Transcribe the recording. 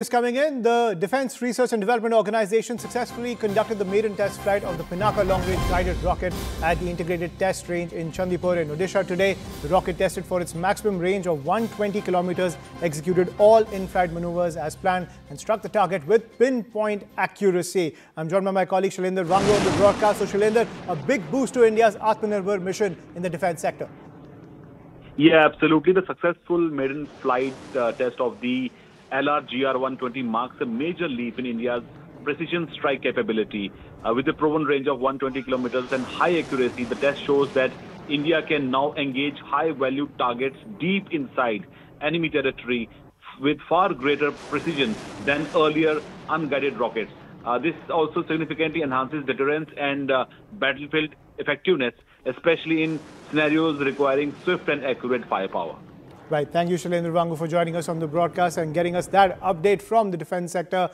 is coming in. The Defense Research and Development Organization successfully conducted the maiden test flight of the Pinaka long-range guided rocket at the integrated test range in Chandipur in Odisha. Today, the rocket tested for its maximum range of 120 kilometers, executed all in-flight maneuvers as planned and struck the target with pinpoint accuracy. I'm joined by my colleague Shailendra Wangu on the broadcast. So Shailendra, a big boost to India's Atmanirbhar mission in the defense sector. Yeah, absolutely. The successful maiden flight uh, test of the LRGR-120 marks a major leap in India's precision strike capability. Uh, with a proven range of 120 kilometers and high accuracy, the test shows that India can now engage high-value targets deep inside enemy territory with far greater precision than earlier unguided rockets. Uh, this also significantly enhances deterrence and uh, battlefield effectiveness, especially in scenarios requiring swift and accurate firepower. Right. Thank you, Shailendra Wangu, for joining us on the broadcast and getting us that update from the defense sector.